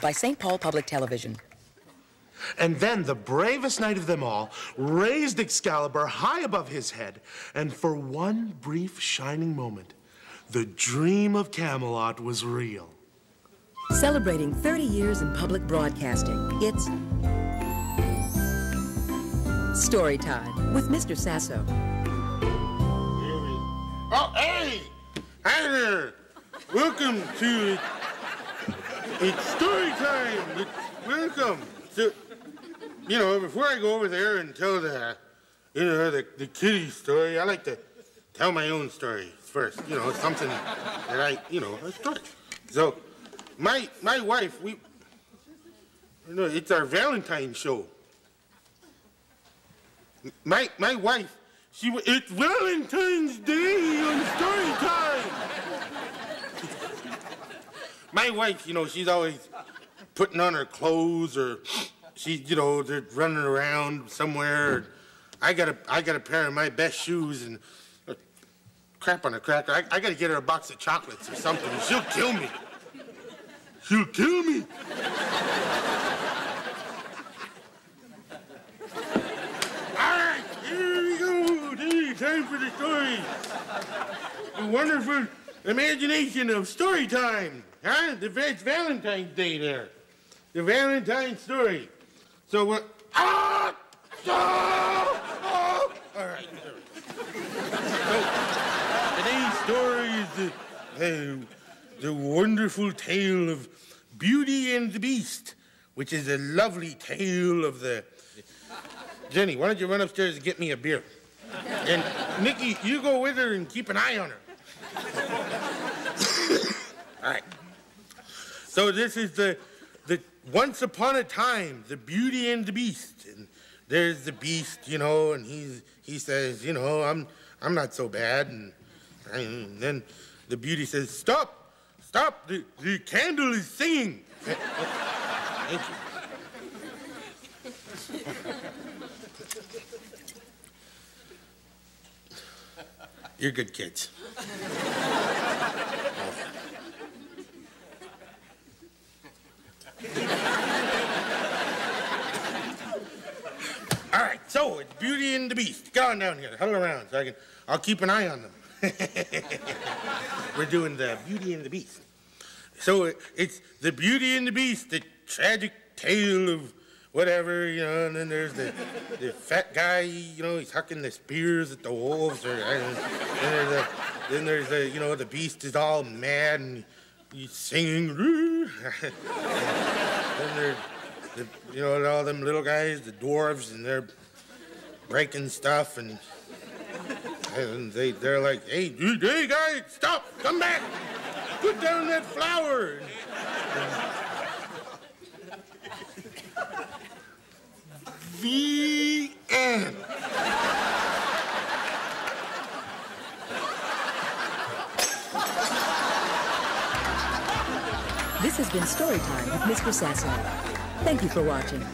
by St. Paul Public Television. And then the bravest knight of them all raised Excalibur high above his head, and for one brief shining moment, the dream of Camelot was real. Celebrating 30 years in public broadcasting, it's Story Time with Mr. Sasso. Oh, hey! Hi there! Welcome to It's Story Time! Welcome! So, you know, before I go over there and tell the, you know, the, the kitty story, I like to tell my own story first. You know, something that I, you know, a story. So, my my wife, we, you know, it's our Valentine show. My my wife, she it's Valentine's Day on Story Time. My wife, you know, she's always putting on her clothes or she, you know, they're running around somewhere. I got a I got a pair of my best shoes and uh, crap on a cracker. I, I got to get her a box of chocolates or something. She'll kill me. She'll kill me. All right, here we go. Time for the story. A wonderful imagination of story time. Huh? It's Valentine's Day there. The Valentine story. So what? Ah! Ah! Ah! All right. So, today's story is the, uh, the wonderful tale of Beauty and the Beast, which is a lovely tale of the. Jenny, why don't you run upstairs and get me a beer? And Nikki, you go with her and keep an eye on her. All right. So this is the the once upon a time, the Beauty and the Beast, and there's the Beast, you know, and he's he says, you know, I'm I'm not so bad, and, and then the Beauty says, stop, stop, the the candle is singing. Thank you. You're good kids. All right, so and the Beast. Get on down here, huddle around so I can, I'll keep an eye on them. We're doing the Beauty and the Beast. So it's the Beauty and the Beast, the tragic tale of whatever, you know, and then there's the, the fat guy, you know, he's hucking the spears at the wolves, or and then there's the, then there's the, you know, the beast is all mad and he's singing. then there's the, you know, all them little guys, the dwarves, and they're breaking stuff, and, and they, they're like, hey, you, hey, guys, stop, come back, put down that flower. the end. This has been Storytime with Mr. Sasso. Thank you for watching.